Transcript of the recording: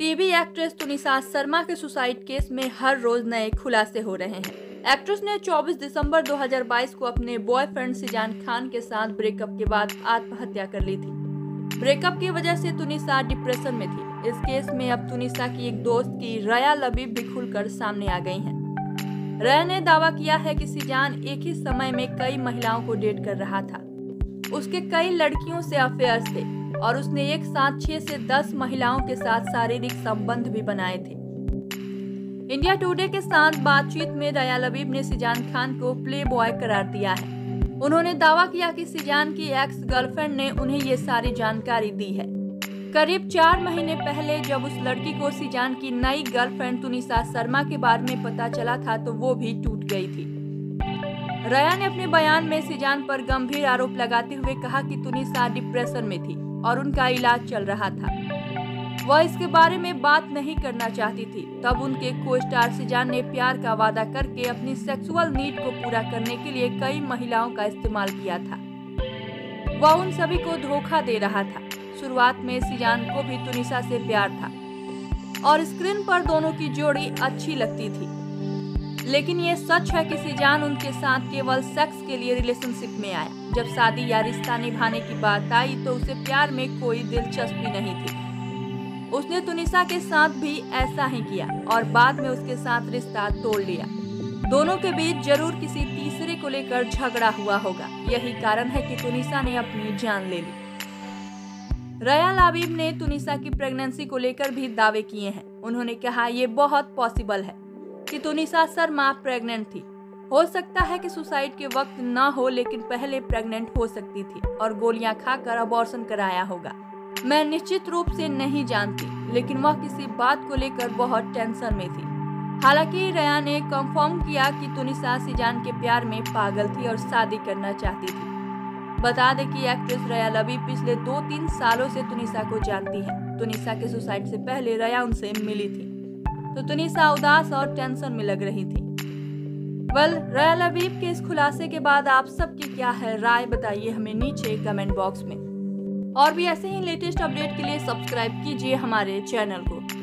TV actress तुनिसा Sharma के suicide case में हर रोज नए खुलासे हो रहे हैं। एक्ट्रेस ने 24 दिसंबर 2022 को अपने बॉयफ्रेंड सिजान खान के साथ ब्रेकअप के बाद आत्महत्या कर ली थी। ब्रेकअप की वजह से तुनिसा डिप्रेशन में थी। इस केस में अब तुनिसा की एक दोस्त की रया लबीब भी खुलकर सामने आ गई हैं। रया ने दावा किया है कि सिजान एक ही समय में कई महिलाओं को डेट कर रहा था। उसके कई लड़कियों से अफेयर्स थे और उसने एक साथ छह से दस महिलाओं के साथ शारीरिक संबंध भी बनाए थे। इंडिया टुडे के साथ बातचीत में दया लबीब ने सिजान खान को प्ले बॉय करार दिया है। उन्होंने दावा किया कि सिजान की एक्स गर्लफ्रेंड ने उन्हें ये सारी जानकारी दी है। करीब चार महीने पहले जब उस लड़की को सिजान की नई गर्लफ्रेंड तुनिसा शर्मा के बारे में पता चला था तो वो भी टूट गई थी। रया ने अपने बयान में सिजान पर गंभीर आरोप लगाते हुए कहा कि तुनिसा डिप्रेशन में थी और उनका इलाज चल रहा था। वह इसके बारे में बात नहीं करना चाहती थी। तब उनके को स्टार सिजान ने प्यार का वादा करके अपनी सेक्सुअल नीड को पूरा करने के लिए कई महिलाओं का इस्तेमाल किया था। वह उन सभी को धोखा दे रहा था। शुरुआत में सिजान को भी तुनिसा से प्यार था और स्क्रीन पर दोनों की जोड़ी अच्छी लगती थी। लेकिन ये सच है कि सिजान उनके साथ केवल सेक्स के लिए रिलेशनशिप में आया जब शादी या रिश्ता निभाने की बात आई तो उसे प्यार में कोई दिलचस्पी नहीं थी। उसने तुनिसा के साथ भी ऐसा ही किया और बाद में उसके साथ रिश्ता तोड़ लिया। दोनों के बीच ज़रूर किसी तीसरे को लेकर झगड़ा हुआ होगा। यही कारण है कि तुनिसा ने अपनी जान ले ली। रया लाबीब ने तुनिसा की प्रेगनेंसी को लेकर भी दावे किए हैं। उन्होंने कहा, ये बहुत पॉसिबल है। कि तुनिसा शर्मा प्रेग्नेंट थी। हो सकता है कि सुसाइड के वक्त न हो, लेकिन पहले प्रेग्नेंट हो सकती थी और गोलियाँ खाकर अबॉर्शन कराया होगा। मैं निश्चित रूप से नहीं जानती, लेकिन वह किसी बात को लेकर बहुत टेंशन में थी। हालाँकि रया ने कंफर्म किया कि तुनिसा सिजान के प्यार में पागल थी और शादी करना चाहती थी। बता दें कि एक्ट्रेस रया लबी पिछले दो तीन सालों से तुनिसा को जानती है। तुनिसा के सुसाइड से पहले रया उनसे मिली थी। तो तुनिसा उदास और टेंशन में लग रही थी। वेल रया अबीब के इस खुलासे के बाद आप सबकी क्या है राय बताइए हमें नीचे कमेंट बॉक्स में। और भी ऐसे ही लेटेस्ट अपडेट के लिए सब्सक्राइब कीजिए हमारे चैनल को।